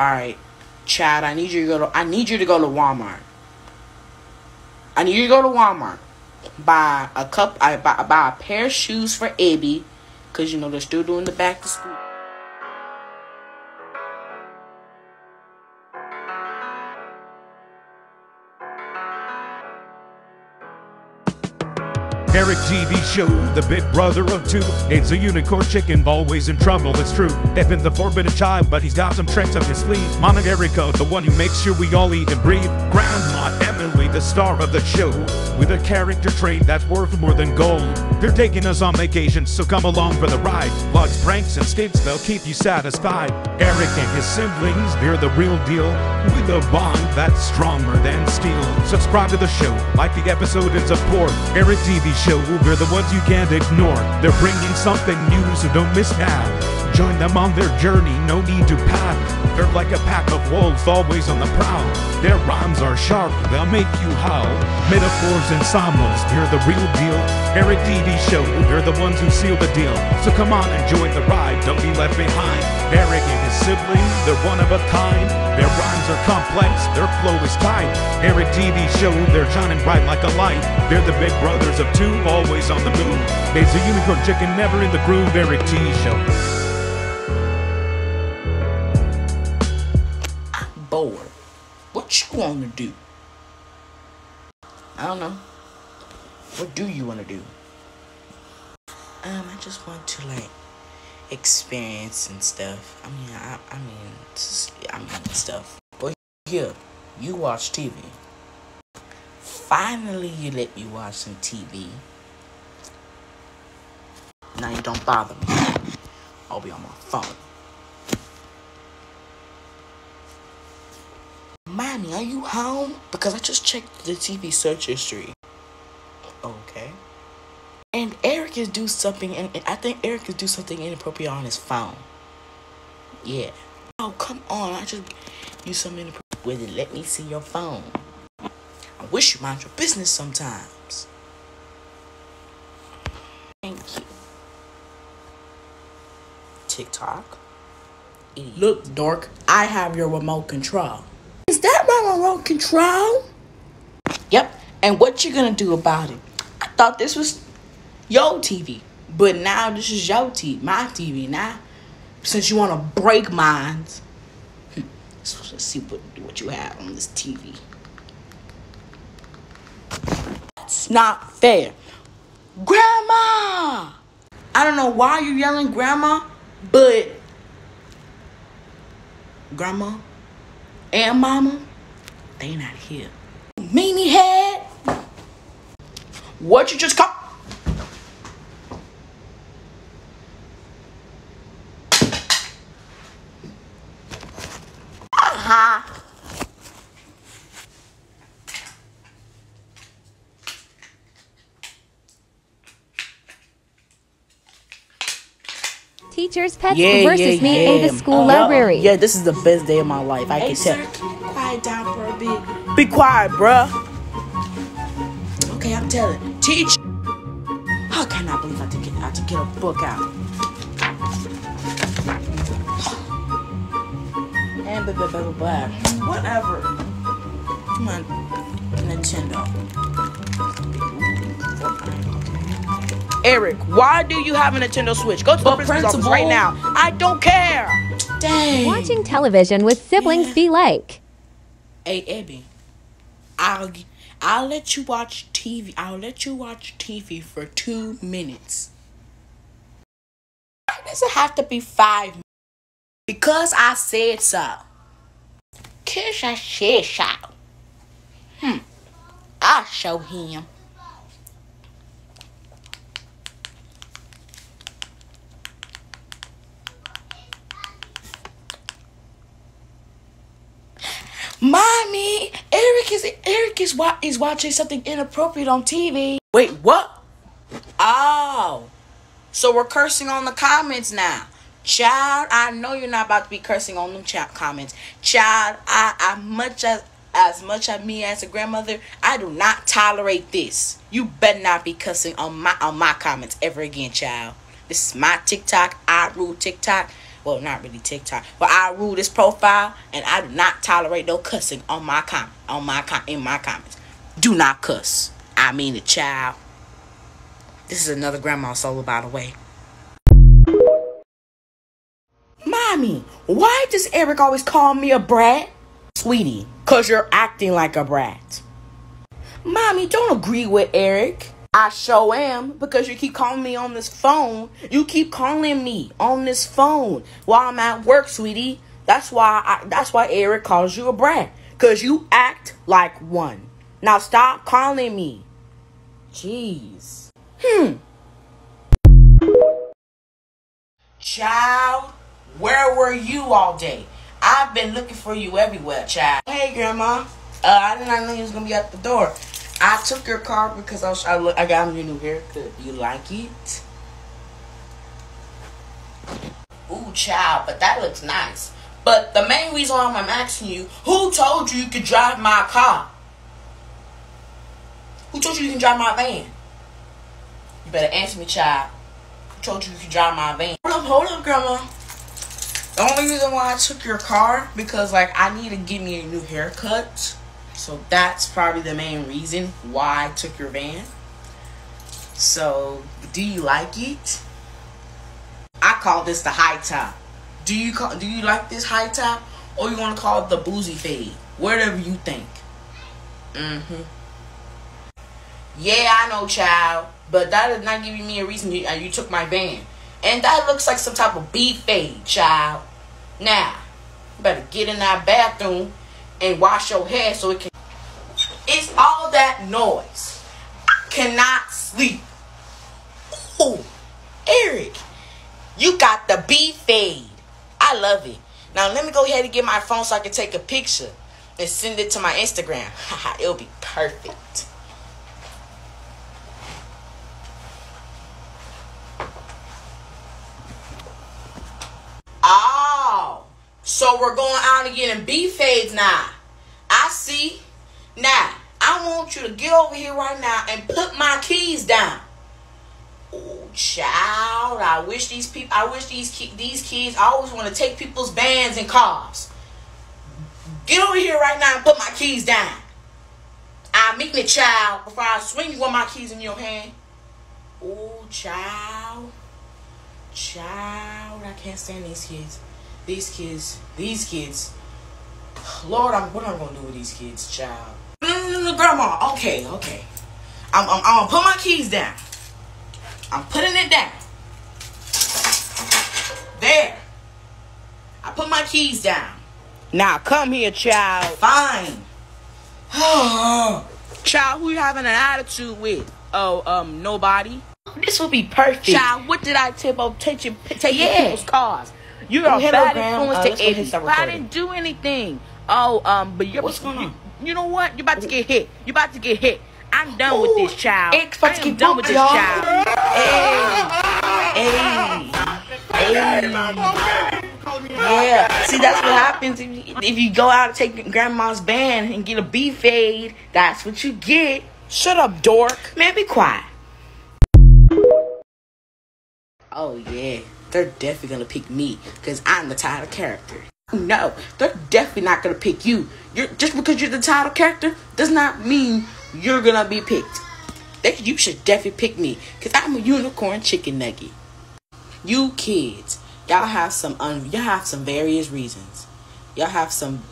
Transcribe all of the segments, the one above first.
all right, Chad, I need you to go to I need you to go to Walmart. I need you to go to Walmart. Buy a cup I buy, buy a pair of shoes for Abby, cause you know they're still doing the back to school. Eric TV show, the big brother of two. It's a unicorn chicken, always in trouble, it's true. Evan the forbidden child, but he's got some tricks up his sleeve. Mama Erica, the one who makes sure we all eat and breathe. Grandma Emily, the star of the show, with a character trait that's worth more than gold. They're taking us on vacation, so come along for the ride. Lots, pranks, and skits, they'll keep you satisfied. Eric and his siblings, they're the real deal, with a bond that's stronger than steel. Subscribe to the show, like the episode and support. Eric TV show, they're the ones you can't ignore. They're bringing something new, so don't miss out. Join them on their journey, no need to pack. They're like a pack of wolves, always on the prowl. Their rhymes are sharp, they'll make you howl. Metaphors and samos, they're the real deal. Eric TV show, they're the ones who seal the deal. So come on and join the ride, don't be left behind. Eric and his siblings, they're one of a kind. Their rhymes are complex, their flow is tight. Eric TV show, they're shining bright like a light. They're the big brothers of two, always on the move. There's a unicorn chicken, never in the groove. Eric T show. bored. What you want to do? I don't know. What do you want to do? Um, I just want to like experience and stuff. I mean, I, I mean, just, I mean stuff. But here, you watch TV. Finally, you let me watch some TV. Now you don't bother me. I'll be on my phone. Mommy, are you home? Because I just checked the TV search history. Okay. And Eric is do something, and I think Eric is do something inappropriate on his phone. Yeah. Oh, come on. I just use something inappropriate. with it let me see your phone? I wish you mind your business sometimes. Thank you. TikTok. Look, dork, I have your remote control. My remote control? Yep. And what you gonna do about it? I thought this was your TV, but now this is your TV, my TV. Now, since you wanna break mine, so hmm, let's see what what you have on this TV. It's not fair, Grandma. I don't know why you're yelling, Grandma, but Grandma and Mama, they not here. Meanie head. What you just call? Uh-huh. Teachers Pets Yeah, versus yeah, me in yeah. the school Uh, library. Yeah, this is the best day of my life. I Hey, can sir, tell. can you quiet down for a bit? Be quiet, bruh. Okay, I'm telling. Teach. How can I believe I had to get I had to get a book out? And blah blah blah blah blah. Whatever. Come on, Nintendo. Eric, why do you have a Nintendo Switch? Go to the But principal's office principal- right now. I don't care. Dang. Watching television with siblings be like. Hey, Abby, I'll I'll let you watch TV. I'll let you watch TV for two minutes. Why does it have to be five? Because I said so. Kiss I said so. Hmm. I'll show him. Mommy, Eric is Eric is wa- is watching something inappropriate on TV. Wait, what? Oh, so we're cursing on the comments now. Child, I know you're not about to be cursing on them chat comments. Child, I, I much as as much as me as a grandmother, I do not tolerate this. You better not be cussing on my on my comments ever again, child. This is my TikTok. I rule TikTok. Well, not really TikTok, but I rule this profile, and I do not tolerate no cussing on my comment, on my com- in my comments. Do not cuss. I mean a child. This is another grandma solo, by the way. Mommy, why does Eric always call me a brat? Sweetie, cause you're acting like a brat. Mommy, don't agree with Eric. I sure am because you keep calling me on this phone. You keep calling me on this phone while I'm at work, sweetie. That's why I, that's why Eric calls you a brat cuz you act like one. Now stop calling me. Jeez. Hmm. Child, where were you all day? I've been looking for you everywhere, child. Hey, grandma. Uh, I did not know you was gonna be at the door. I took your car because I was, I, look, I got your new haircut. You like it? Ooh, child, but that looks nice. But the main reason why I'm asking you, who told you you could drive my car? Who told you you can drive my van? You better answer me, child. Who told you you can drive my van? Hold up, hold up, grandma. The only reason why I took your car because like I need to get me a new haircut. So that's probably the main reason why I took your van. So, do you like it? I call this the high top. Do you call do you like this high top or you want to call it the boozy fade? Whatever you think. Mhm. Yeah, I know, child, but that is not giving me a reason you, uh, you took my van. And that looks like some type of beef fade, child. Now, better get in that bathroom and wash your hair so it can. It's all that noise. I cannot sleep. Ooh, Eric, you got the B fade. I love it. Now let me go ahead and get my phone so I can take a picture and send it to my Instagram. It'll be perfect. Oh, so we're going out and getting B fades now. I see. Now, I want you to get over here right now and put my keys down. Oh, child, I wish these people, I wish these ki- these kids I always want to take people's vans and cars. Get over here right now and put my keys down. I meet me, child, before I swing you with my keys in your hand. Oh, child. Child, I can't stand these kids. These kids, these kids. Lord, I'm, what am I gonna do with these kids, child? No, no, no, no, grandma. Okay, okay. I'm, I'm, I'm gonna put my keys down. I'm putting it down. There. I put my keys down. Now come here, child. Fine. child, who you having an attitude with? Oh, um, nobody. This will be perfect. Child, what did I tip of taking taking Yeah. people's cars? You're a hello, bad influence Uh, to let's go ahead and start everybody. I didn't do anything. Oh, um, but you're What's going on? You, you know what? You're about to get hit. You're about to get hit. I'm done with this child. It's I to am done with this child. Hey, hey, yeah. See, that's what happens if you, if you go out and take grandma's van and get a B fade. That's what you get. Shut up, dork. Man, be quiet. Oh yeah, they're definitely gonna pick me because I'm the title character. No, they're definitely not gonna pick you. You're just because you're the title character does not mean you're gonna be picked. They, you should definitely pick me because I'm a unicorn chicken nugget. You kids, y'all have some un, y'all have some various reasons. Y'all have some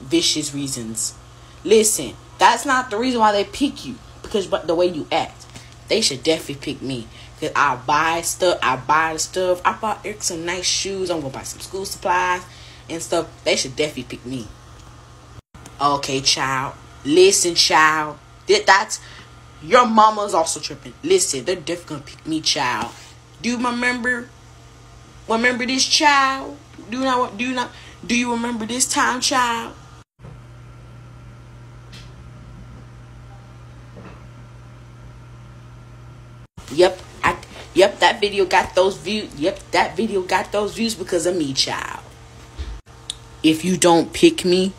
vicious reasons. Listen, that's not the reason why they pick you because but the way you act. They should definitely pick me because I buy stuff. I buy the stuff. I bought Eric some nice shoes. I'm gonna buy some school supplies and stuff. They should definitely pick me. Okay, child. Listen, child. That that's your mama's also tripping. Listen, they're definitely gonna pick me, child. Do you remember? Remember this child? Do you not? Do you not? Do you remember this time, child? Yep, I. Yep, that video got those views. Yep, that video got those views because of me, child. If you don't pick me,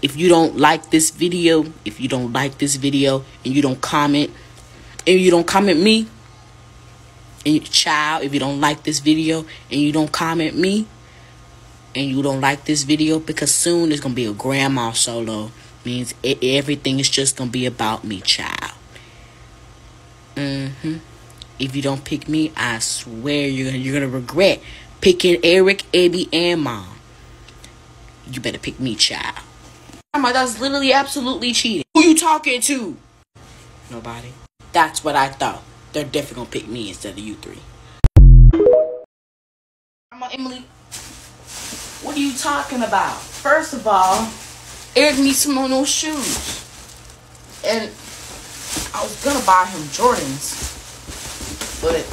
if you don't like this video, if you don't like this video, and you don't comment, and you don't comment me, and you, child, if you don't like this video and you don't comment me, and you don't like this video because soon it's gonna be a grandma solo. Means it, everything is just gonna be about me, child. Mm-hmm. If you don't pick me, I swear you're you're gonna regret picking Eric, Abby, and Mom. You better pick me, child. That's literally absolutely cheating. Who you talking to? Nobody. That's what I thought. They're definitely gonna pick me instead of you three. Grandma Emily, what are you talking about? First of all, Eric needs some more those shoes. And I was gonna buy him Jordans. But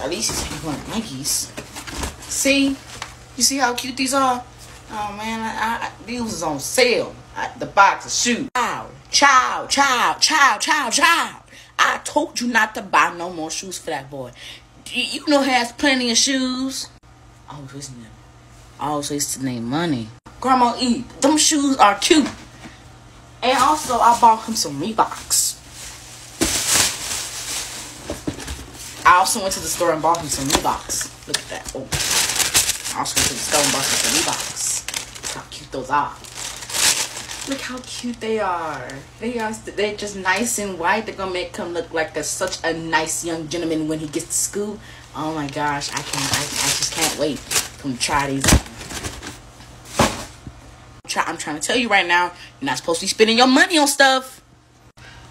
at least he's wearing Nikes. See? You see how cute these are? Oh man, I, I, these was on sale. I, the box of shoes. Child, child, child, child, child, child. I told you not to buy no more shoes for that boy. You know he has plenty of shoes. Oh, listen oh, to Always wasting their money. Grandma E, them shoes are cute. And also, I bought him some Reeboks. I also went to the store and bought him some Reeboks. Look at that. Oh. I also went to the. Look how cute those are. Look how cute they are. They are they're just nice and white. They're gonna make him look like a, such a nice young gentleman when he gets to school. Oh my gosh, I can't. I, I just can't wait to try these. I'm trying to tell you right now, you're not supposed to be spending your money on stuff.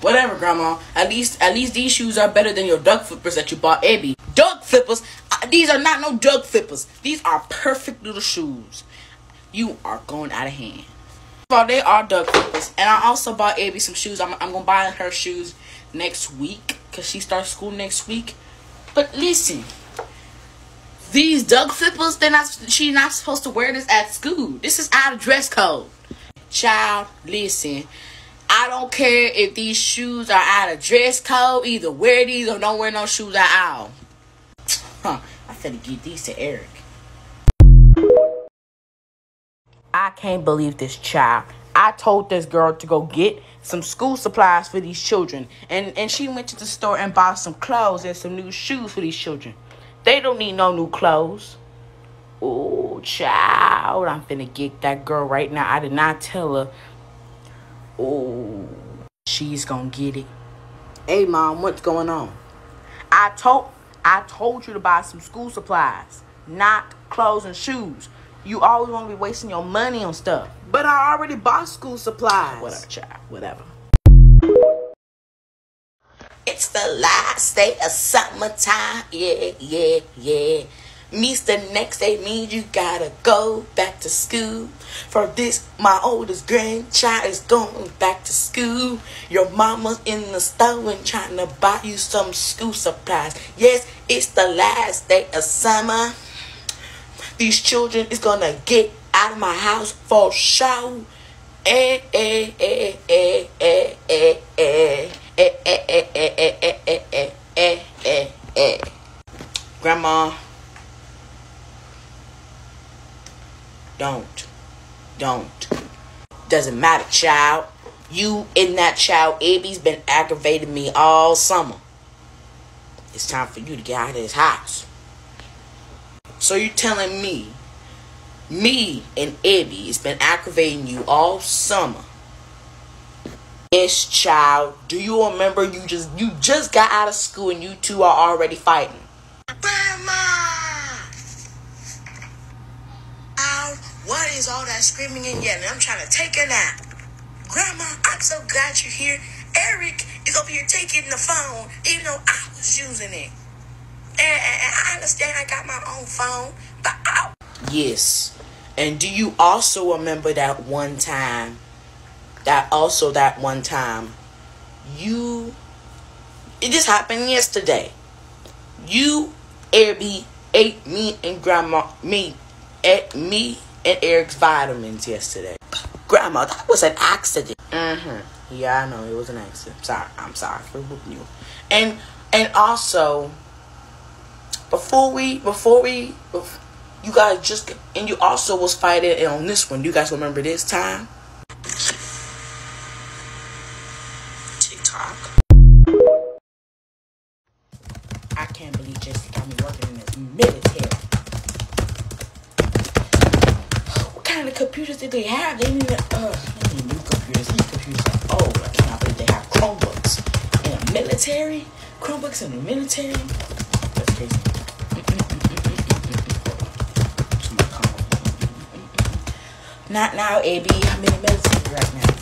Whatever, grandma. At least, at least these shoes are better than your duck flippers that you bought Abby. Duck flippers? These are not no duck flippers. These are perfect little shoes. You are going out of hand. Well, they are duck flippers, and I also bought Abby some shoes. I'm, I'm gonna buy her shoes next week because she starts school next week. But listen, these duck flippers, they're not. She's not supposed to wear this at school. This is out of dress code. Child, listen. I don't care if these shoes are out of dress code. Either wear these or don't wear no shoes at all. Huh. I finna give these to Eric. I can't believe this child. I told this girl to go get some school supplies for these children. And, and she went to the store and bought some clothes and some new shoes for these children. They don't need no new clothes. Oh, child. I'm finna get that girl right now. I did not tell her. Oh, she's gonna get it. Hey, mom, what's going on? I told I told you to buy some school supplies, not clothes and shoes. You always want to be wasting your money on stuff. But I already bought school supplies. Whatever, child. Whatever. It's the last day of summertime. Yeah, yeah, yeah. Means the next day means you gotta go back to school. For this, my oldest grandchild is going back to school. Your mama's in the store and trying to buy you some school supplies. Yes, it's the last day of summer. These children is gonna get out of my house for sure. Eh, eh, eh, eh, eh, eh, eh. Eh, eh, eh, eh, eh, eh, eh, eh, eh, eh, eh. Grandma, don't, don't. Doesn't matter, child. You and that child, Abby's been aggravating me all summer. It's time for you to get out of this house. So you're telling me, me and Abby has been aggravating you all summer. Yes, child. Do you remember you just you just got out of school and you two are already fighting? Grandma! Ow, what is all that screaming and yelling? I'm trying to take a nap. Grandma, I'm so glad you're here. Eric is over here taking the phone, even though I was using it. And, and- and I understand I got my own phone, but I, Yes. And do you also remember that one time? That also that one time, you. It just happened yesterday. You, Abby, ate me and grandma me, ate me and Eric's vitamins yesterday. Grandma, that was an accident. Mm-hmm. Yeah, I know it was an accident. Sorry, I'm sorry for whooping you. And and also, before we before we you guys just and you also was fighting on this one. You guys remember this time? Of they have? They need, uh, new computers. These computers are old. I cannot believe they have Chromebooks in the military. Chromebooks in the military. That's crazy. Not now, AB. I'm in the military right now.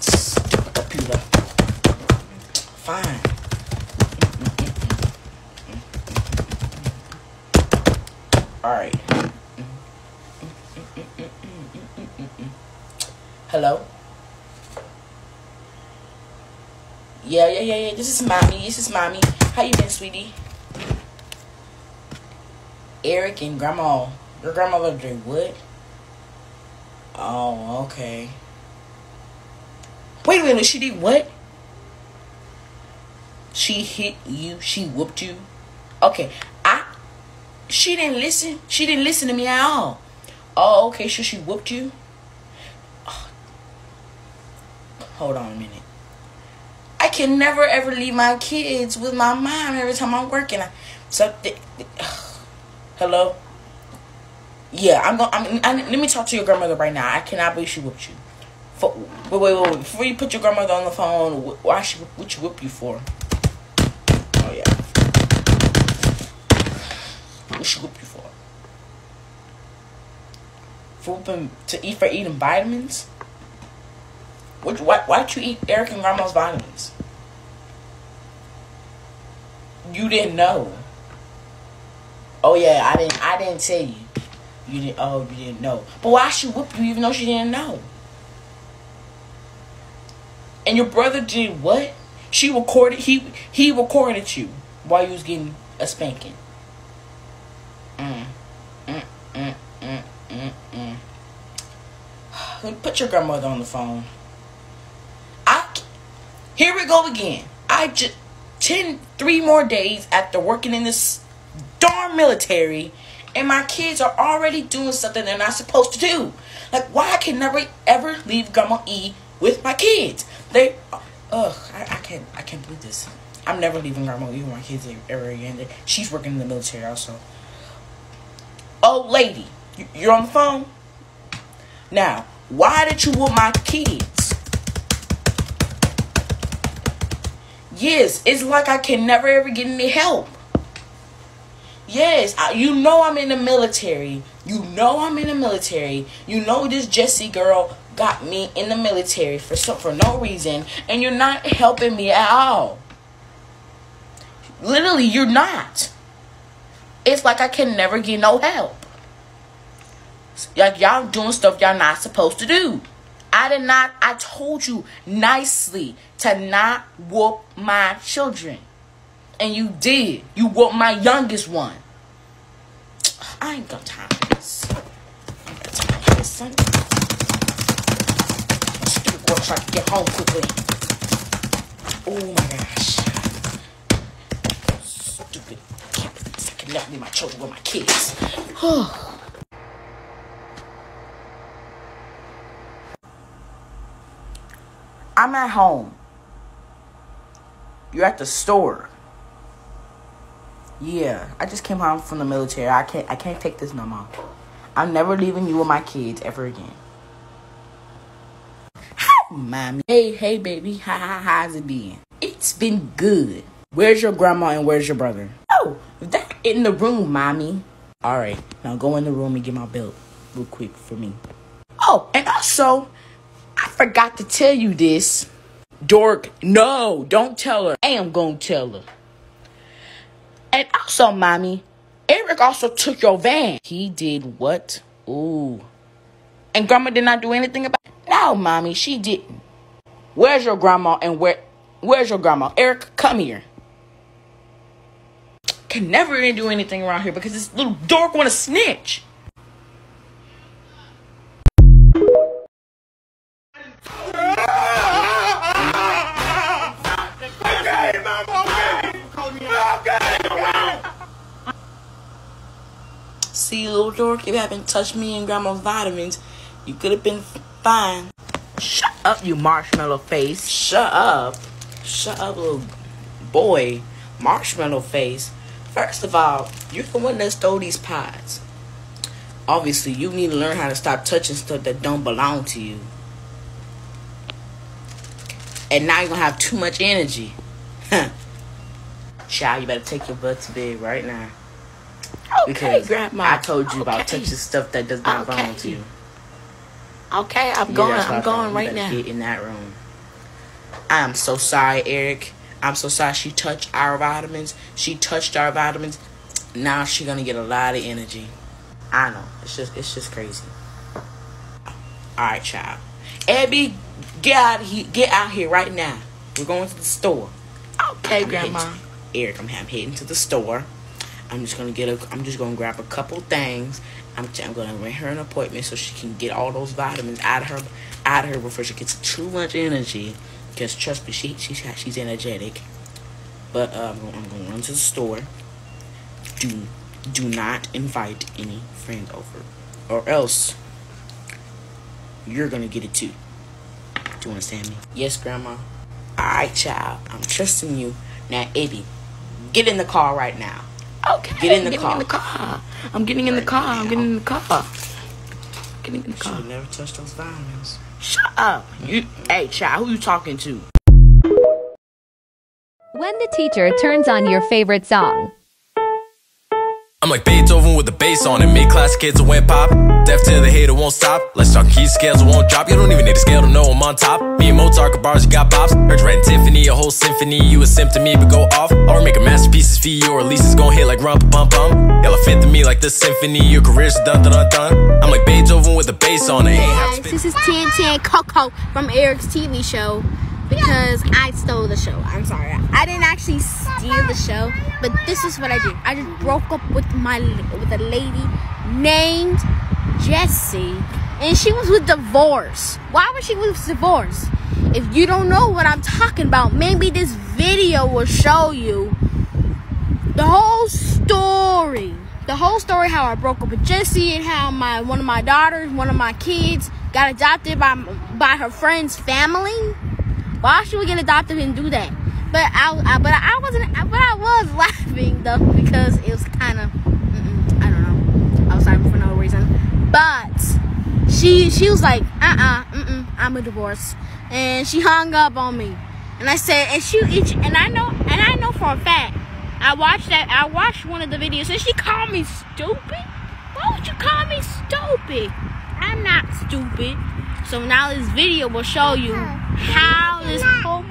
Stupid computer. Fine. All right. Hello. Yeah, yeah, yeah, yeah. This is mommy. This is mommy. How you been, sweetie? Eric and grandma. Your grandmother did what? Oh, okay. Wait a minute. She did what? She hit you. She whooped you. Okay, I. She didn't listen. She didn't listen to me at all. Oh, okay. So she whooped you. Hold on a minute. I can never ever leave my kids with my mom every time I'm working. So, hello. Yeah, I'm going. I'm. I, let me talk to your grandmother right now. I cannot believe she whipped you. For, wait, wait, wait. Before you put your grandmother on the phone, wh- why she what you whip you for? Oh yeah. What she whip you for? For whooping to eat for eating vitamins? Why, why'd you eat Eric and Grandma's vitamins? You didn't know. Oh yeah, I didn't. I didn't tell you. You didn't. Oh, you didn't know. But why she whoop you even though she didn't know? And your brother did what? She recorded. He he recorded you while you was getting a spanking. Mm. Mm, mm, mm, mm, mm. Put your grandmother on the phone. Here we go again. I just ten three more days after working in this darn military, and my kids are already doing something they're not supposed to do. Like why I can never ever leave Grandma E with my kids. They, uh, ugh, I, I can't I can't believe this. I'm never leaving Grandma E with my kids ever again. She's working in the military also. Oh, lady, you- you're on the phone. Now, why did you want my kids? Yes, it's like I can never ever get any help. Yes, I, you know I'm in the military. You know I'm in the military. You know this Jessie girl got me in the military for so, for no reason, and you're not helping me at all. Literally, you're not. It's like I can never get no help. Like y'all doing stuff y'all not supposed to do. I did not. I told you nicely to not whoop my children, and you did. You whooped my youngest one. I ain't got time for this. I ain't got time for this, son. Stupid girl trying to get home quickly. Oh my gosh. Stupid. Can't believe. I can never leave my children with my kids. I'm at home. You're at the store. Yeah, I just came home from the military. I can't I can't take this no more. I'm never leaving you with my kids ever again. Hi, mommy. Hey, hey, baby. How, how's it been? It's been good. Where's your grandma and where's your brother? Oh, they're in the room, mommy. All right, now go in the room and get my belt real quick for me. Oh, and also, forgot to tell you this. Dork, no, don't tell her. I am gonna tell her. And also, mommy, Eric also took your van. He did what? Ooh. And grandma did not do anything about it? No, mommy, she didn't. Where's your grandma and where where's your grandma? Eric, come here. Can never do anything around here because this little dork wanna snitch. See, little dork, if you hadn't touched me and grandma's vitamins, you could have been fine. Shut up, you marshmallow face. Shut up. Shut up, little boy. Marshmallow face. First of all, you're the one that stole these pies. obviously you need to learn how to stop touching stuff that don't belong to you. And now you're gonna have too much energy. Child, you better take your butt to bed right now. Okay, Grandma. I told you about touching stuff that does not belong to you. Okay, I'm Yeah, going. I'm going right now. Get in that room. I am so sorry, Eric. I'm so sorry she touched our vitamins. She touched our vitamins. Now she gonna get a lot of energy. I know. It's just it's just crazy. Alright, child. Abby, get out here get out here right now. We're going to the store. Okay, I'm Grandma. Eric, I'm, I'm heading to the store. I'm just gonna get a. I'm just gonna grab a couple things. I'm, I'm gonna make her an appointment so she can get all those vitamins out of her, out of her before she gets too much energy. Cause trust me, she she's she's energetic. But uh, I'm, gonna, I'm gonna run to the store. Do do not invite any friend over, or else you're gonna get it too. Do you understand me? Yes, Grandma. Alright, child. I'm trusting you. Now, Eddie, get in the car right now. Okay, Get in the getting car. in the car. I'm getting in the car. I'm getting in the car. Getting in the car. have never touched those diamonds. Shut up. You, hey, child. Who you talking to? When the teacher turns on your favorite song. I'm like Beethoven with the bass on it. Mid class kids will went pop. Deaf to the hater won't stop. Let's talk keys, scales won't drop. You don't even need a scale to know I'm on top. Me and Mozart got bars, you got bops. Heard you Tiffany, a whole symphony. You a sim to me, but go off. Or making masterpieces for you, or at least it's gon' hit like rump bum bum. Y'all to me like the symphony. Your career's done done done. I'm like Beethoven with the bass on it. To guys, this is Tan Tan Coco from Eric's TV show because I stole the show. I'm sorry. I didn't actually steal the show, but this is what I did. I just broke up with my with a lady named Jessie, and she was with divorce. Why was she with divorce? If you don't know what I'm talking about, maybe this video will show you the whole story. The whole story how I broke up with Jessie and how my one of my daughters, one of my kids, got adopted by by her friend's family. Why should we get adopted and do that? But I, I but I wasn't. But I was laughing though because it was kind of I don't know. I was laughing for no reason. But she she was like, uh uh-uh, uh, I'm a divorce, and she hung up on me. And I said, and she and I know and I know for a fact. I watched that. I watched one of the videos, and she called me stupid. Why would you call me stupid? I'm not stupid. So now this video will show you how this whole.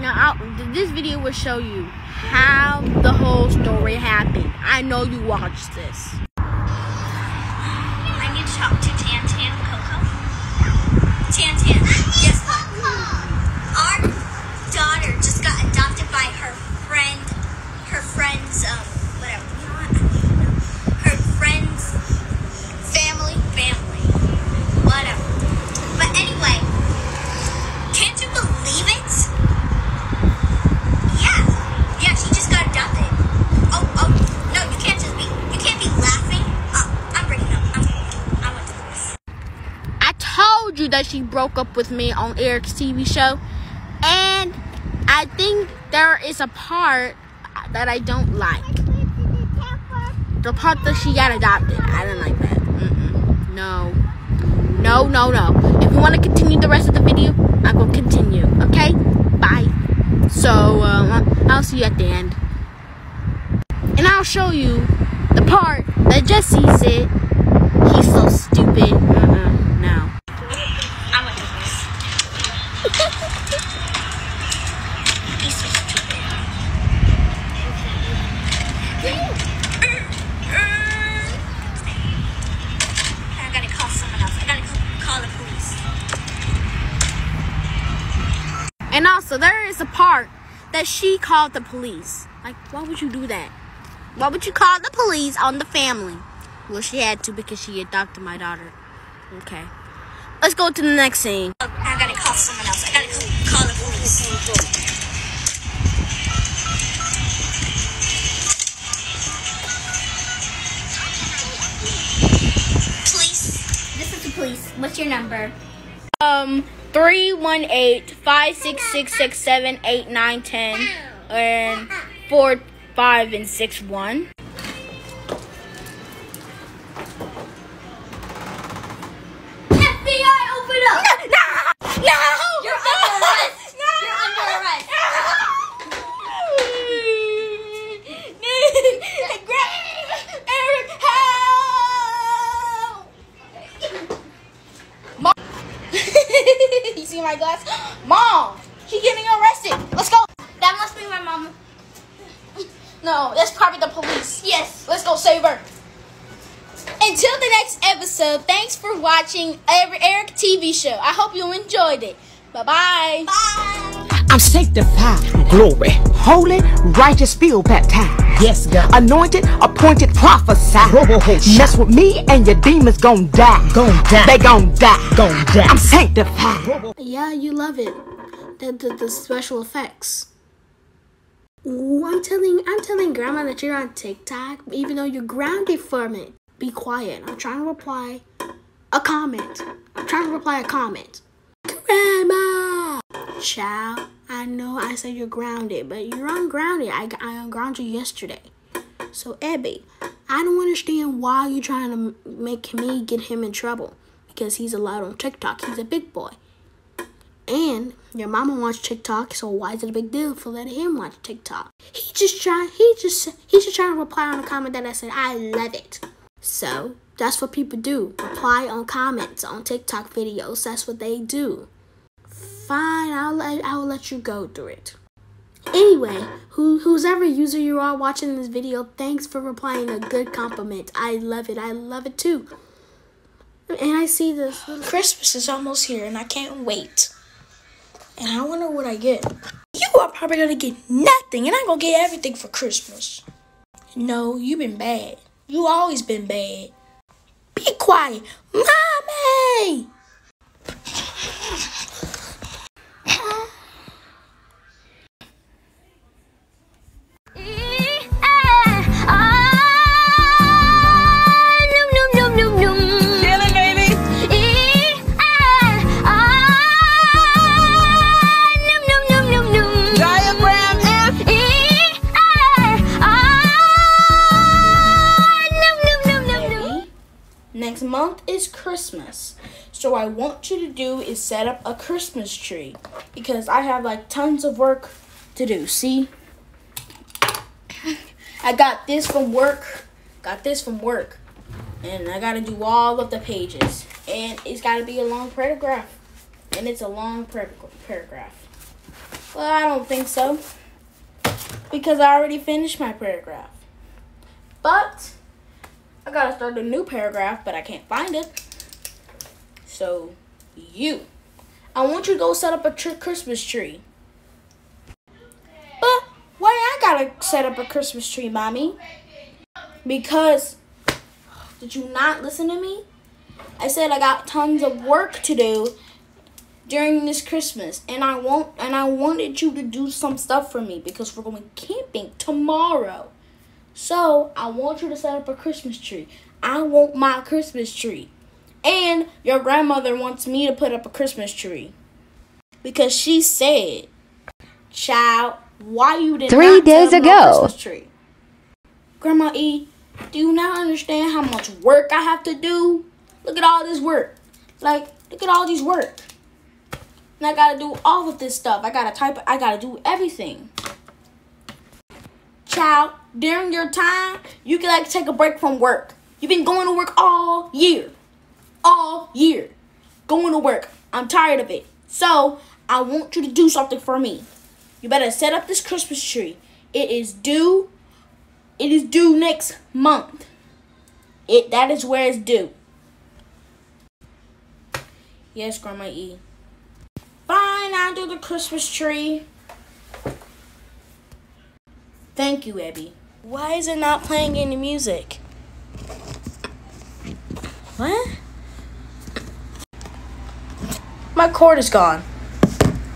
Now I, this video will show you how the whole story happened. I know you watched this. I need to talk to Tan Tan Coco. Tan Tan, guess what? Our daughter just got adopted by her friend, her friend's, um, whatever. You know what? I don't know. Her friend's family, family, whatever. But anyway, can't you believe it? Yeah, yeah, she just got adopted. Oh, oh, no, you can't just be, you can't be laughing. Uh, I'm breaking up. I'm, I went to this. I she broke up with me on Eric's TV show. And I think there is a part that I don't like. The part that she got adopted. I don't like that. Mm-mm. No. No, no, no. If you want to continue the rest of the video, I will continue. Okay? Bye. So, um, I'll see you at the end. And I'll show you the part that Jessie said He's so stupid. And also, there is a part that she called the police. Like, why would you do that? Why would you call the police on the family? Well, she had to because she adopted my daughter. Okay. Let's go to the next scene. I gotta call someone else. I gotta call the police. Police. This is the police. What's your number? Um, Three one eight five six six six seven eight nine ten and 4 5 and 6 1 FBI open up no no, no! See my glass. Mom, she's getting arrested. Let's go. That must be my mom. No, that's probably the police. Yes. Let's go save her. Until the next episode, thanks for watching every Eric TV show. I hope you enjoyed it. Bye-bye. Bye. I'm sanctified, glory, holy, righteous, feel baptized. Yes, God. Anointed, appointed, prophesy. Mess with me and your demons gon' die. Gon' die. They gon' die. Gon' die. I'm sanctified. Yeah, you love it. The, the, the special effects. Ooh, I'm telling I'm telling grandma that you're on TikTok, even though you're grounded from it. Be quiet. I'm trying to reply a comment. I'm trying to reply a comment. Grandma! Child, I know I said you're grounded, but you're ungrounded. I, I ungrounded you yesterday. So, Ebby, I don't understand why you're trying to make me get him in trouble. Because he's allowed on TikTok. He's a big boy. And your mama wants TikTok, so why is it a big deal for letting him watch TikTok? He just try he just he's just trying to reply on a comment that I said I love it. So that's what people do. Reply on comments on TikTok videos. That's what they do. Fine, I'll let I'll let you go through it. Anyway, who who's ever user you are watching this video, thanks for replying a good compliment. I love it. I love it too. And I see this Christmas is almost here and I can't wait. And I wonder what I get. You are probably gonna get nothing, and I'm gonna get everything for Christmas. No, you've been bad. You always been bad. Be quiet, mommy. Christmas tree because I have like tons of work to do. See? I got this from work. Got this from work. And I got to do all of the pages. And it's got to be a long paragraph. And it's a long par- paragraph. Well, I don't think so. Because I already finished my paragraph. But I gotta start a new paragraph, but I can't find it. So, you. I want you to go set up a tr- Christmas tree. But why I gotta set up a Christmas tree, mommy? Because did you not listen to me? I said I got tons of work to do during this Christmas, and I want and I wanted you to do some stuff for me because we're going camping tomorrow. So I want you to set up a Christmas tree. I want my Christmas tree. And your grandmother wants me to put up a Christmas tree. Because she said, Child, why you did Three not days set up my ago. Christmas tree? Grandma E, do you not understand how much work I have to do? Look at all this work. Like, look at all these work. And I gotta do all of this stuff. I gotta type I gotta do everything child, during your time, you can like take a break from work. You've been going to work all year. All year. Going to work. I'm tired of it. So, I want you to do something for me. You better set up this Christmas tree. It is due. It is due next month. It that is where it's due. Yes, Grandma E. Fine, I'll do the Christmas tree. Thank you, Abby. Why is it not playing any music? What? My cord is gone.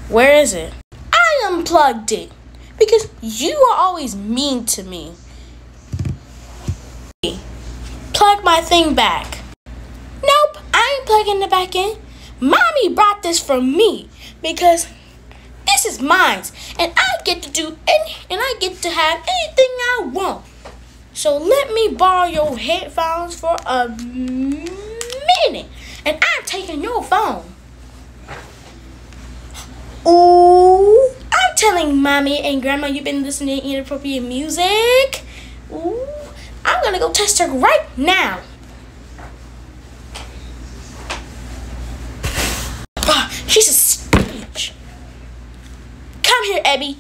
Where is it? I unplugged it because you are always mean to me. Plug my thing back. Nope, I ain't plugging it back in. Mommy brought this for me because this is mine, and I get to do any, and I get to have anything I want. So let me borrow your headphones for a minute, and I'm taking your phone. Ooh, I'm telling mommy and grandma you've been listening to inappropriate music. Ooh, I'm gonna go test her right now. Ah, She's a stooge. Come here, Abby.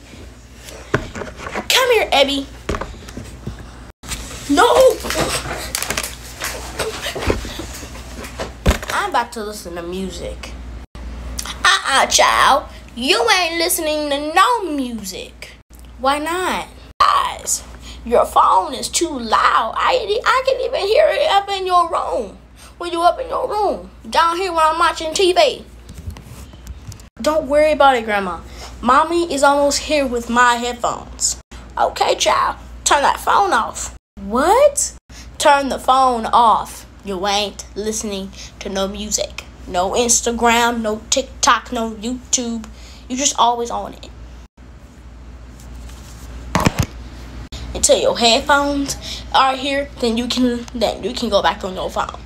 Come here, Abby. No! I'm about to listen to music. Uh-uh, child. You ain't listening to no music. Why not? Guys, your phone is too loud. I, I can even hear it up in your room. When you up in your room. Down here when I'm watching TV. Don't worry about it, Grandma. Mommy is almost here with my headphones. Okay, child. Turn that phone off. What? Turn the phone off. You ain't listening to no music. No Instagram, no TikTok, no YouTube. You just always on it. Until your headphones are here, then you can then you can go back on your phone.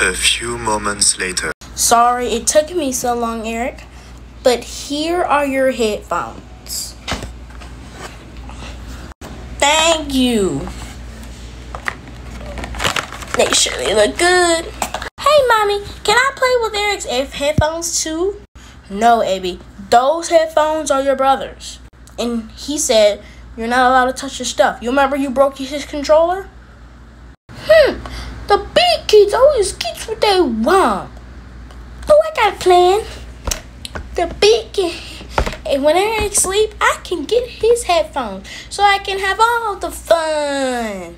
A few moments later. Sorry it took me so long, Eric. But here are your headphones. Thank you. Make sure they look good. Hey, mommy, can I play with Eric's F headphones too? No, Abby. Those headphones are your brother's. And he said you're not allowed to touch your stuff. You remember you broke his controller? Hmm. The big kids always get what they want. Oh, I got a plan. The big kid. And when Eric sleep, I can get his headphones so I can have all the fun.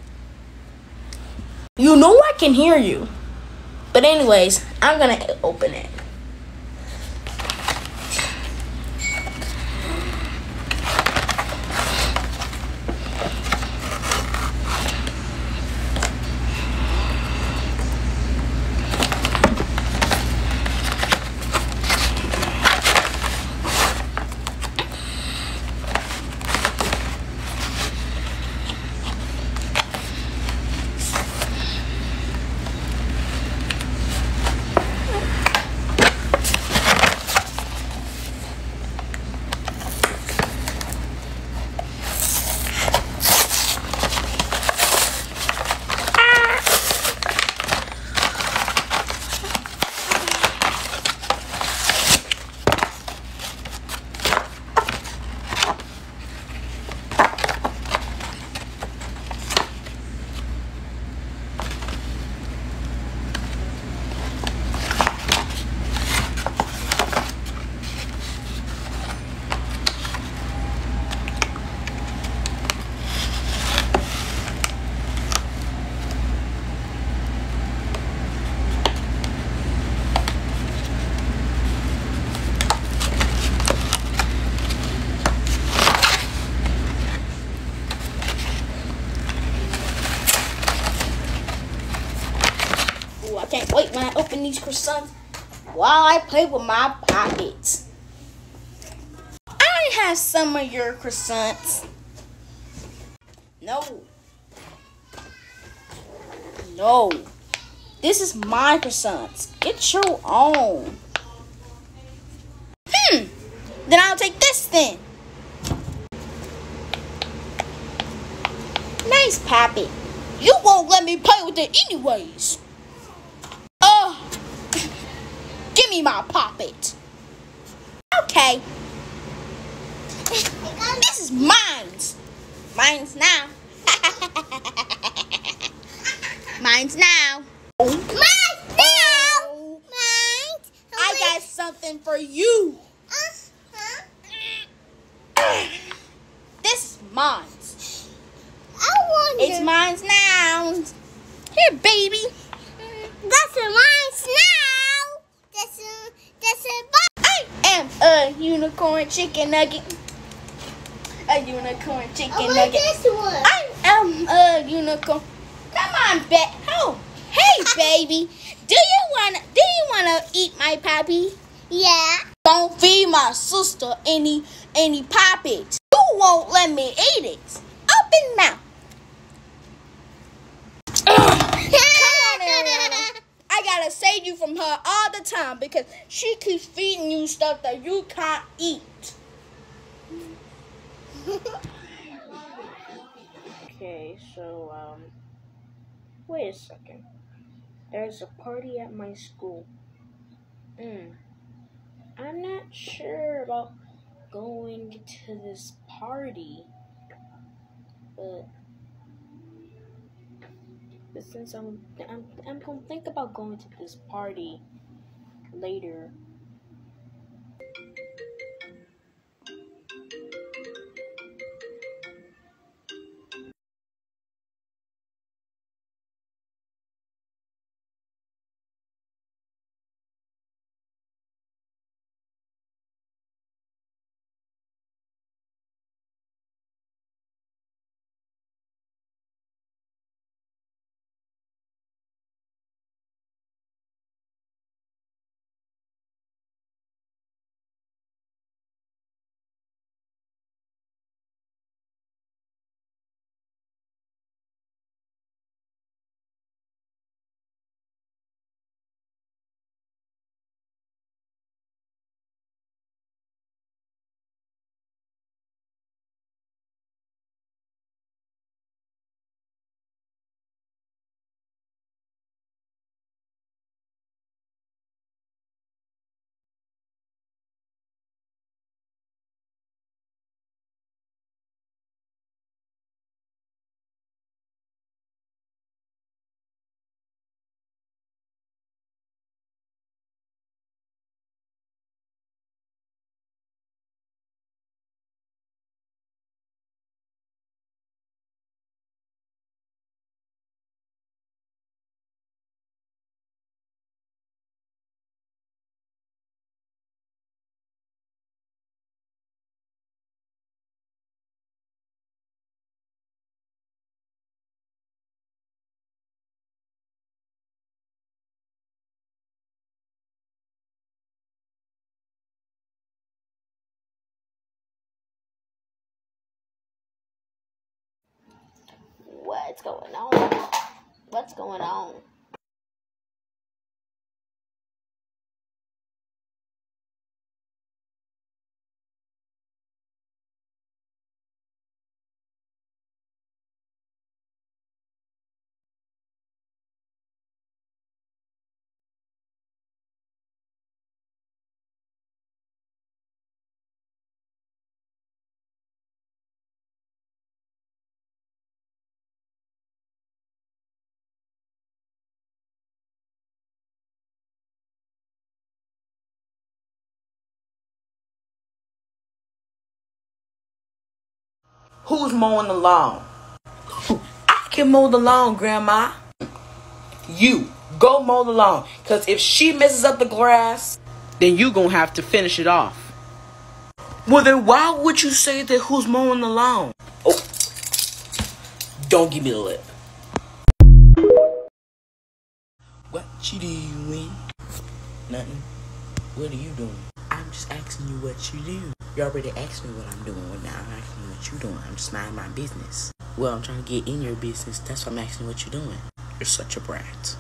You know I can hear you. But anyways, I'm gonna open it. Ooh, I can't wait when I open these croissants while I play with my pockets. I have some of your croissants. No. No. This is my croissants. Get your own. Hmm. Then I'll take this then. Nice, Poppy. You won't let me play with it anyways. Oh, give me my poppet. Okay. This is mine's. Mine's now. mine's now. Mine's now. Mine's. I got something for you. Uh-huh. This is want It's mine's now. Here, baby. That's a mine's now. That's a, that's a I am a unicorn chicken nugget. A unicorn chicken I want nugget. this one. I am a unicorn. Come on, bet. Oh, hey, baby. Do you wanna? Do you wanna eat my puppy? Yeah. Don't feed my sister any any poppets. You won't let me eat it. Open mouth. Come on, Ariana. I gotta save you from her all the time because she keeps feeding you stuff that you can't eat. okay, so um, wait a second. There's a party at my school. Hmm. I'm not sure about going to this party, but but since I'm I'm I'm gonna think about going to this party later. What's going on? What's going on? Who's mowing the lawn? I can mow the lawn, Grandma. You go mow the lawn. Cause if she messes up the grass, then you gonna have to finish it off. Well then why would you say that who's mowing the lawn? Oh don't give me the lip. What you doing? Nothing. What are you doing? I'm just asking you what you do. You already asked me what I'm doing. Well, now I'm asking you what you're doing. I'm just minding my business. Well, I'm trying to get in your business. That's why I'm asking you what you're doing. You're such a brat.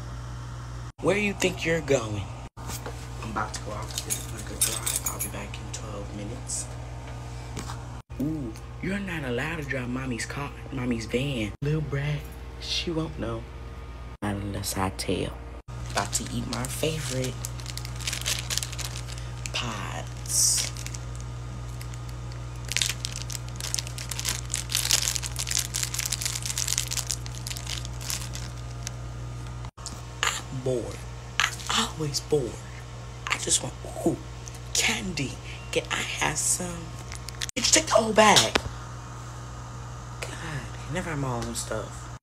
Where do you think you're going? I'm about to go out to get a good drive. I'll be back in 12 minutes. Ooh, you're not allowed to drive mommy's car, mommy's van. Little brat, she won't know. Not unless I tell. About to eat my favorite pods. I'm bored. I'm always bored. I just want, ooh, candy. Can I have some? Did you take the whole bag. God, never have my own stuff.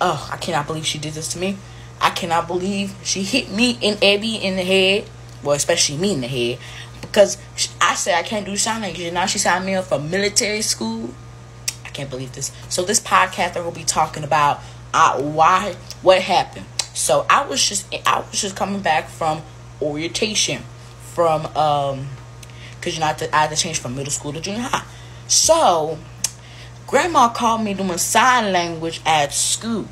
Oh, I cannot believe she did this to me. I cannot believe she hit me and Abby in the head. Well, especially me in the head. Because I said I can't do sign language. And now she signed me up for military school. Can't believe this. So this podcast, I will be talking about uh, why, what happened. So I was just, I was just coming back from orientation, from um, because you know I had, to, I had to change from middle school to junior high. So, grandma called me doing sign language at school.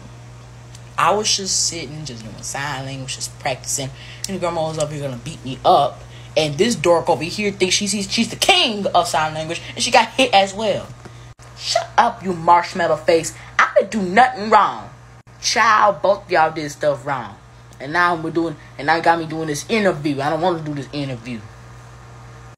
I was just sitting, just doing sign language, just practicing, and grandma was up here gonna beat me up. And this dork over here thinks she's she's the king of sign language, and she got hit as well. Shut up, you marshmallow face! I didn't do nothing wrong. Child, both y'all did stuff wrong. And now we're doing, and now got me doing this interview. I don't want to do this interview.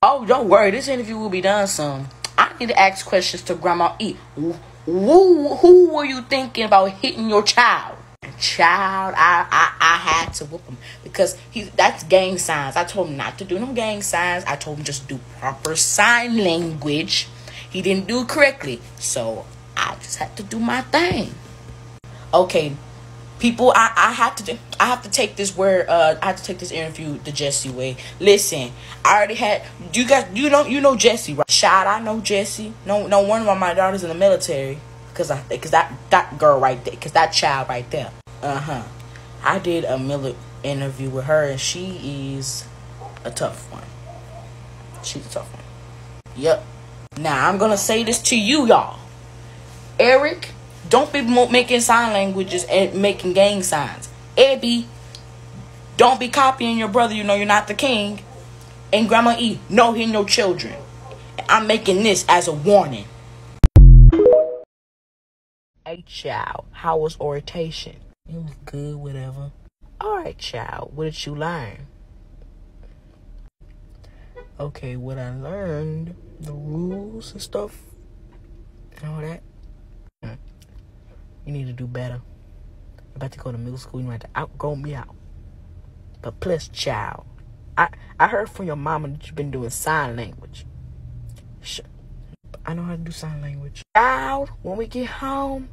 Oh, don't worry. This interview will be done soon. I need to ask questions to Grandma E. Who, who, were you thinking about hitting your child? Child, I, I, I had to whoop him because he that's gang signs. I told him not to do no gang signs. I told him just do proper sign language. He didn't do correctly, so I just had to do my thing. Okay, people, I, I have to I have to take this word uh I have to take this interview the Jessie way. Listen, I already had you guys you know you know Jessie right? Shot, I know Jessie. No no one of my daughters in the military because I because that that girl right there because that child right there. Uh huh. I did a Miller interview with her and she is a tough one. She's a tough one. Yep. Now I'm gonna say this to you y'all. Eric, don't be making sign languages and making gang signs. Abby, don't be copying your brother. You know you're not the king. And Grandma E, no hitting your children. I'm making this as a warning. Hey, child, how was orientation? It was good, whatever. All right, child, what did you learn? Okay, what I learned, the rules and stuff, and all that. Hmm. You need to do better. You're about to go to middle school. You have to outgrow me out. But plus, child, I I heard from your mama that you've been doing sign language. I know how to do sign language. Child, when we get home,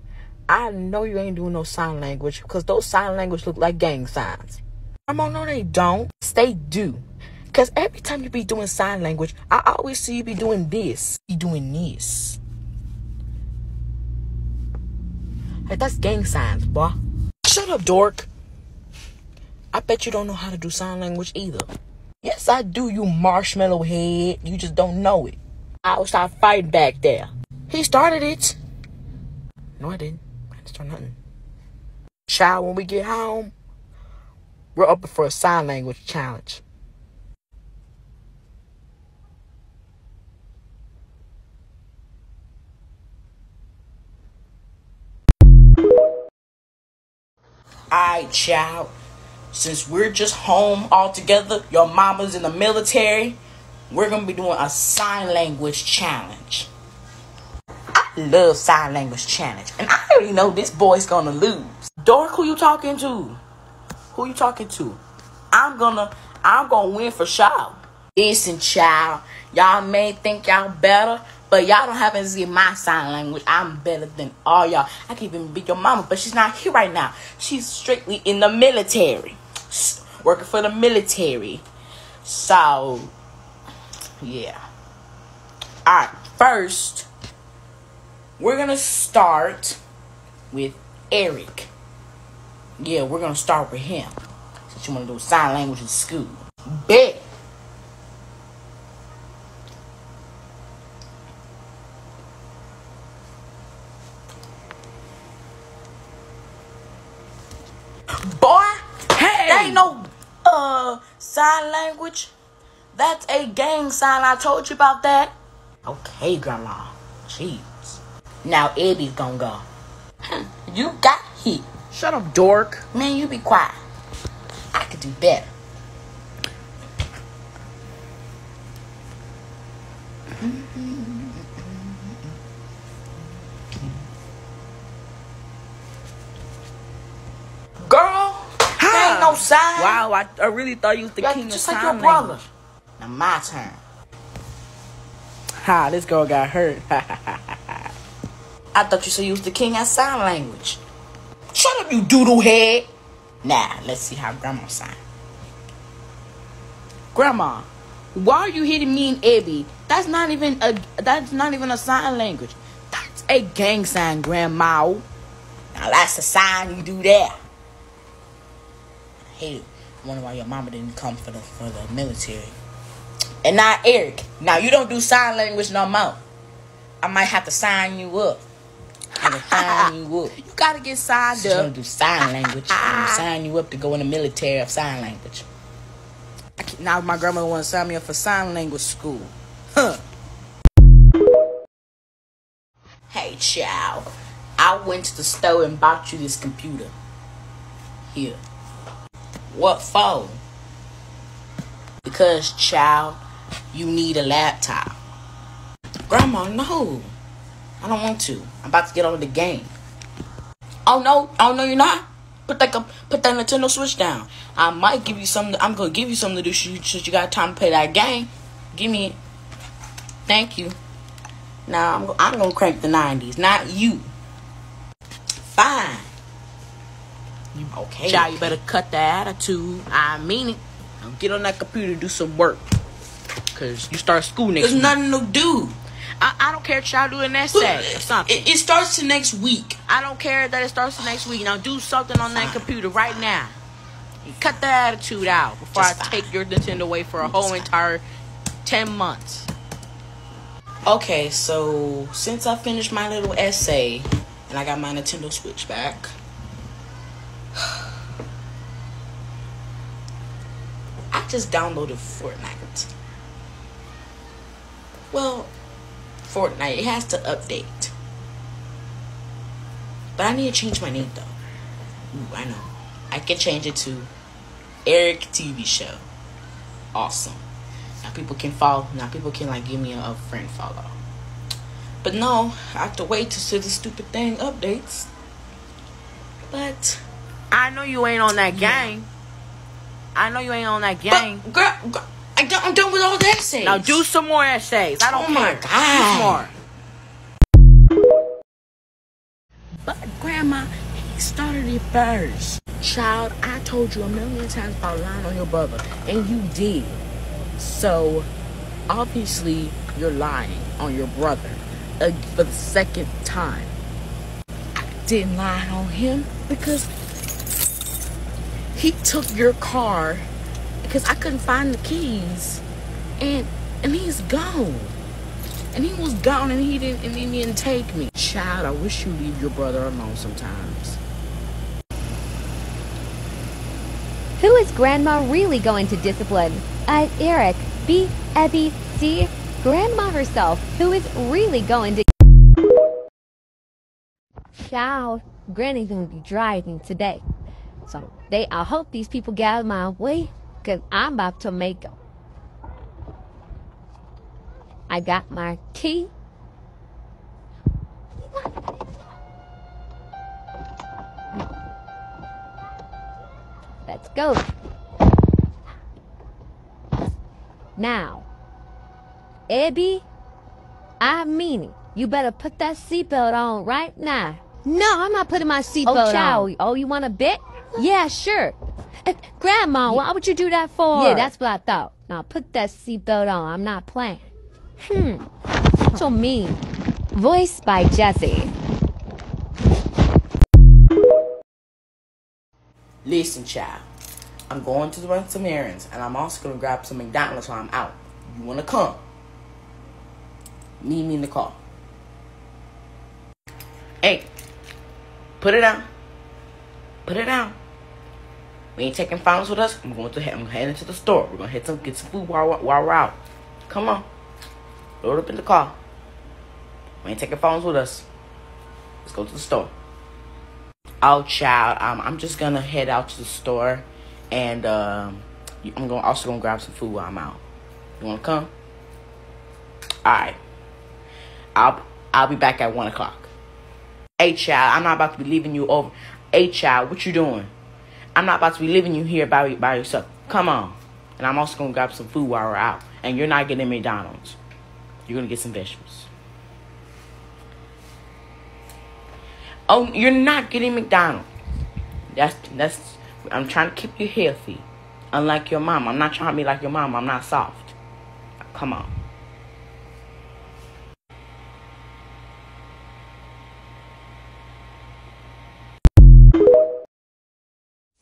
I know you ain't doing no sign language because those sign language look like gang signs. I'm on, no, they don't. They do. Because every time you be doing sign language, I always see you be doing this. You doing this. Hey, that's gang signs, boy. Shut up, dork. I bet you don't know how to do sign language either. Yes, I do, you marshmallow head. You just don't know it. I'll start fighting back there. He started it. No, I didn't. I didn't start nothing. Child, when we get home, we're up for a sign language challenge. Alright, child. Since we're just home all together, your mama's in the military, we're gonna be doing a sign language challenge. I love sign language challenge, and I already know this boy's gonna lose. Dork, who you talking to? Who you talking to? I'm gonna, I'm gonna win for sure. Listen, child, y'all may think y'all better, but y'all don't happen to see my sign language. I'm better than all y'all. I can even beat your mama, but she's not here right now. She's strictly in the military, working for the military. So, yeah. All right, first, we're gonna start with Eric. Yeah, we're gonna start with him. Since you wanna do sign language in school. Bet. Boy, hey. that ain't no uh sign language. That's a gang sign. I told you about that. Okay, grandma. Jeez. Now Eddie's gonna go. Hmm, you got hit. Shut up, dork. Man, you be quiet. I could do better. There sign. Wow, I, I really thought you was the Yeah, king of just sign like your language. brother. Now my turn. Ha, this girl got hurt. I thought you said you was the king of sign language. Shut up, you doodle head. Now, let's see how grandma sign. Grandma, why are you hitting me and Abby? That's not even a that's not even a sign language. That's a gang sign, Grandma. Now that's a sign you do that. I. I wonder why your mama didn't come for the for the military. And now Eric. Now you don't do sign language no more. I might have to sign you up. Sign you up. You gotta get signed wanna up. do sign language. I'm gonna ah. sign you up to go in the military of sign language. I can't- Now my grandma wants to sign me up for sign language school. Huh. Hey, child. I went to the store and bought you this computer. Here. What for? Because, child, you need a laptop. Grandma, no. I don't want to. I'm about to get on the game. Oh no, oh no, you're not. Put that put that Nintendo Switch down. I might give you something. I'm gonna give you something to do since you got time to play that game. Give me it. Thank you. Now I'm I'm gonna crank the '90s, not you. Fine. You, okay. Child, you better cut that attitude. I mean it. Now get on that computer, do some work. Cause you start school next. There's week. nothing to do. I, I don't care, child, do an essay or something. It, it starts the next week. I don't care that it starts the next week. Now do something on that computer right now. cut that attitude out before Just I fine. take your Nintendo away for a Just whole fine. entire ten months. Okay, so since I finished my little essay and I got my Nintendo Switch back. I just downloaded Fortnite. Well, Fortnite. It has to update. But I need to change my name though. Ooh, I know. I can change it to Eric TV Show. Awesome. Now people can follow. Now people can like give me a, a friend follow. But no, I have to wait to see the stupid thing updates. But I know you ain't on that game. I know you ain't on that gang. But, girl, girl I done, I'm done with all the essays. Now do some more essays. I don't oh care. my god. Do more. But grandma, he started it first. Child, I told you a million times about lying on your brother, and you did. So, obviously, you're lying on your brother uh, for the second time. I didn't lie on him because he took your car because I couldn't find the keys, and and he's gone. And he was gone, and he didn't and he didn't take me. Child, I wish you leave your brother alone sometimes. Who is Grandma really going to discipline? Uh, Eric, B, Abby, C, Grandma herself, who is really going to. Child, Granny's gonna be driving today. So they I hope these people get out of my way because I'm about to make them. I got my key. Let's go. Now, Abby, I mean it. You better put that seatbelt on right now. No, I'm not putting my seatbelt oh, child. on. Oh, you want a bit? Yeah, sure. Uh, Grandma, why would you do that for? Yeah, that's what I thought. Now put that seatbelt on. I'm not playing. Hmm. So mean. Voiced by Jessie. Listen, child. I'm going to run some errands, and I'm also going to grab some McDonald's while I'm out. You want to come? Meet me in the car. Hey, put it down. Put it down. We ain't taking finals with us. I'm going to head. I'm heading to the store. We're gonna head some get some food while while we're out. Come on, load up in the car. We ain't taking phones with us. Let's go to the store. Oh, child, um, I'm just gonna head out to the store, and um, I'm going also gonna grab some food while I'm out. You wanna come? All right. I'll I'll be back at one o'clock. Hey, child, I'm not about to be leaving you over. Hey, child, what you doing? I'm not about to be leaving you here by, by yourself. Come on. And I'm also going to grab some food while we're out. And you're not getting McDonald's. You're going to get some vegetables. Oh, you're not getting McDonald's. That's, that's, I'm trying to keep you healthy. Unlike your mom. I'm not trying to be like your mom. I'm not soft. Come on.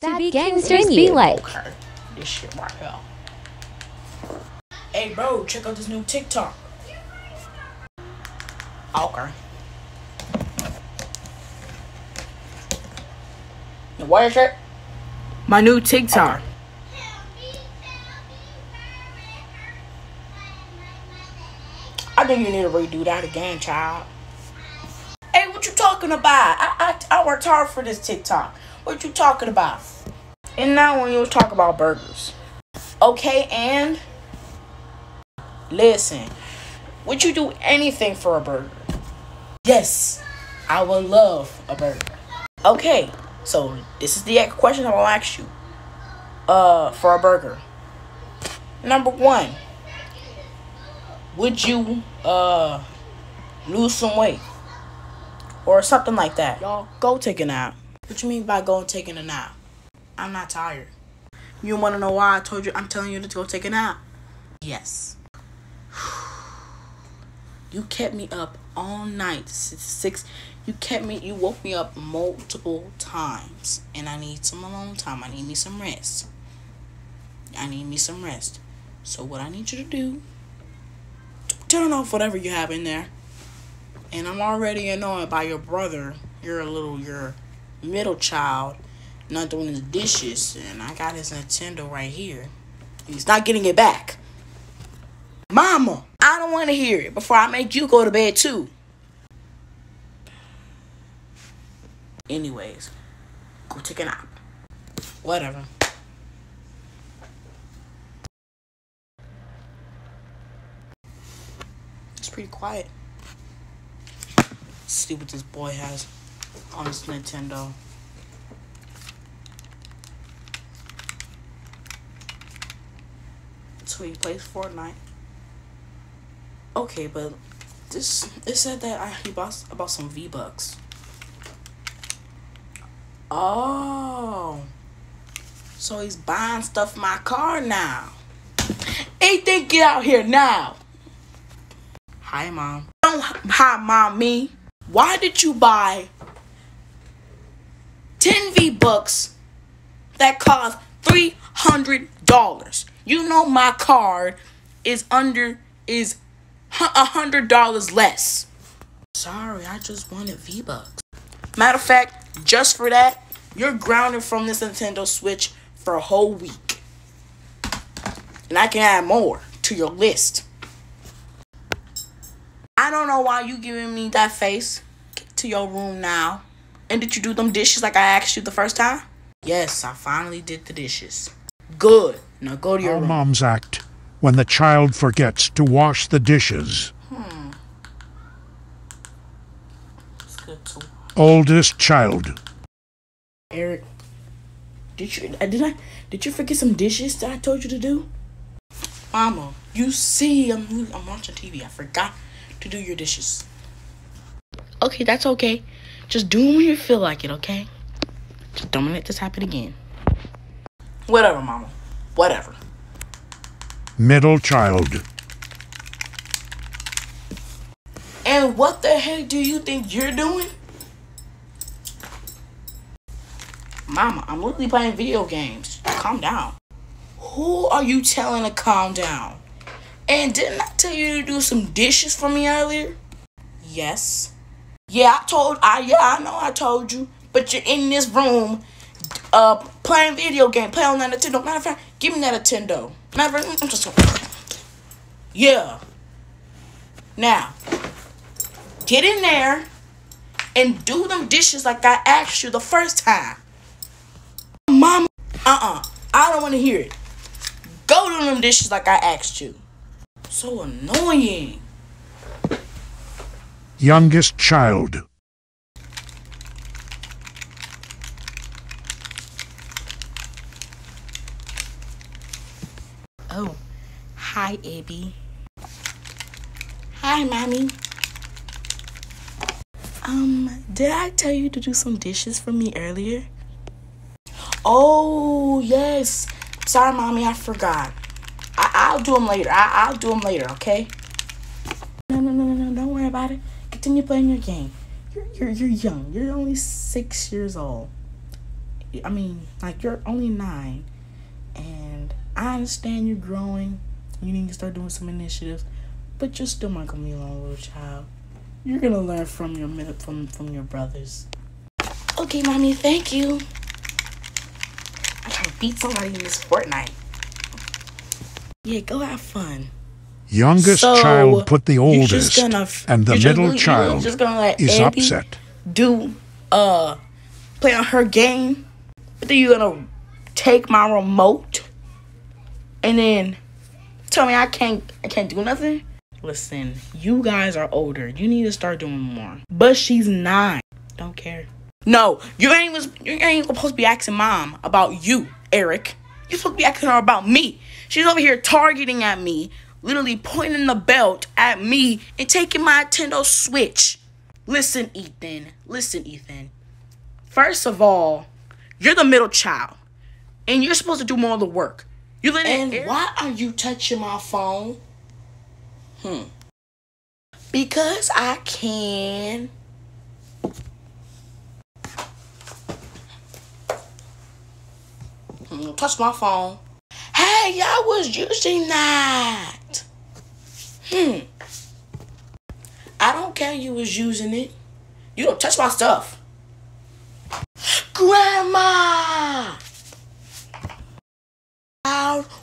That be gangsters be like. Okay, this shit right here. Hey, bro, check out this new TikTok. Okay. What is it? My new TikTok. Okay. I think you need to redo that again, child. Hey, what you talking about? I, I, I worked hard for this TikTok. What you talking about? And now when you talk about burgers. Okay, and listen, would you do anything for a burger? Yes, I would love a burger. Okay, so this is the question I'm gonna ask you. Uh, for a burger. Number one, would you uh lose some weight or something like that? Y'all go take a nap. What you mean by going taking a nap? I'm not tired. You want to know why I told you I'm telling you to go take a nap? Yes. You kept me up all night. since Six. You kept me. You woke me up multiple times, and I need some alone time. I need me some rest. I need me some rest. So what I need you to do, turn off whatever you have in there. And I'm already annoyed by your brother. You're a little, your middle child, not doing his dishes, and I got his Nintendo right here. He's not getting it back. Mama, I don't want to hear it before I make you go to bed too. Anyways, go take a nap. Whatever. It's pretty quiet. Let's see what this boy has on his Nintendo. So he plays Fortnite. Okay, but this it said that I, he bought about some V Bucks. Oh, so he's buying stuff my car now. Ethan, get out here now. Hi, mom. Don't hi, mom. Me. Why did you buy ten V Bucks that cost three hundred dollars? You know my card is under is a hundred dollars less. Sorry, I just wanted V Bucks. Matter of fact, just for that, you're grounded from this Nintendo Switch for a whole week. And I can add more to your list. I don't know why you giving me that face. Get to your room now. And did you do them dishes like I asked you the first time? Yes, I finally did the dishes. Good. Now go to your Our room. moms act when the child forgets to wash the dishes. Hmm. It's good too. Oldest child. Eric, did you uh, did I did you forget some dishes that I told you to do? Mama, you see I'm I'm watching TV. I forgot to do your dishes. Okay, that's okay. Just do them when you feel like it, okay? Just don't let this happen again. Whatever, mama. Whatever. Middle child. And what the heck do you think you're doing? Mama, I'm literally playing video games. Calm down. Who are you telling to calm down? And didn't I tell you to do some dishes for me earlier? Yes. Yeah, I told I yeah, I know I told you. But you're in this room uh playing video game, playing on that Nintendo. Matter of fact, give me that Nintendo. Matter of fact, I'm just gonna Yeah. Now, get in there and do them dishes like I asked you the first time. Mama, uh-uh. I don't want to hear it. Go do them dishes like I asked you. So annoying. Youngest child. Oh, hi, Abby. Hi, mommy. Um, did I tell you to do some dishes for me earlier? Oh, yes. Sorry, mommy, I forgot. I- I'll do them later. I- I'll do them later, okay? No, no, no, no, no. Don't worry about it. Continue playing your game. You're, you're, you're young. You're only six years old. I mean, like, you're only nine. And I understand you're growing. You need to start doing some initiatives. But you're still a little child. You're gonna learn from your from from your brothers. Okay, mommy, thank you. Trying to beat somebody in this Fortnite. Yeah, go have fun. Youngest So, child put the oldest, gonna and the just- middle child just gonna let is Abby upset. Do uh play on her game, but then you're gonna take my remote and then tell me I can't I can't do nothing? Listen, you guys are older. You need to start doing more. But she's nine. Don't care. No, you ain't was you ain't supposed to be asking mom about you, Eric. You're supposed to be asking her about me. She's over here targeting at me, literally pointing the belt at me and taking my Nintendo Switch. Listen, Ethan. Listen, Ethan. First of all, you're the middle child, and you're supposed to do more of the work. You and why are you touching my phone? Hmm. Because I can. Hmm, touch my phone. Hey, I was using that. Hmm. I don't care you was using it. You don't touch my stuff. Grandma!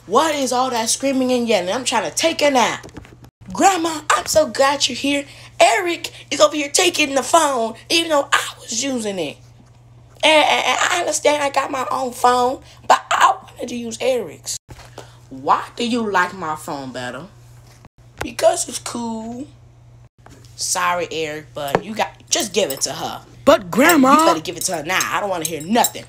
What is all that screaming and yelling? I'm trying to take a nap. Grandma, I'm so glad you're here. Eric is over here taking the phone, even though I was using it. And, and, and I understand I got my own phone, but I wanted to use Eric's. Why do you like my phone better? Because it's cool. Sorry, Eric, but you got just give it to her. But grandma, you better give it to her now. I don't want to hear nothing.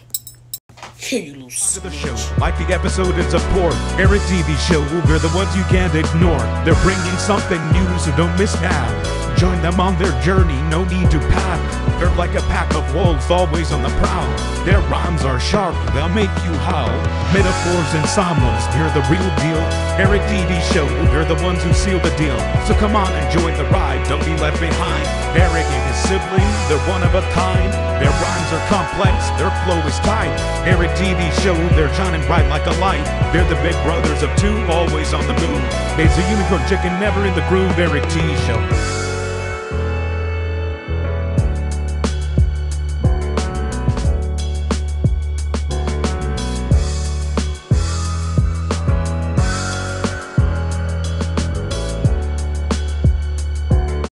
Here you lose. To the show, like the episode in support. Eric TV show, we're the ones you can't ignore. They're bringing something new, so don't miss out. Join them on their journey, no need to pack. They're like a pack of wolves, always on the prowl. Their rhymes are sharp, they'll make you howl. Metaphors and samos, they're the real deal. Eric TV show, they're the ones who seal the deal. So come on and join the ride, don't be left behind. Eric and his sibling, they're one of a kind. Their rhymes are complex, their flow is tight. Eric TV show, they're shining bright like a light. They're the big brothers of two, always on the move. There's a unicorn chicken, never in the groove. Eric TV show.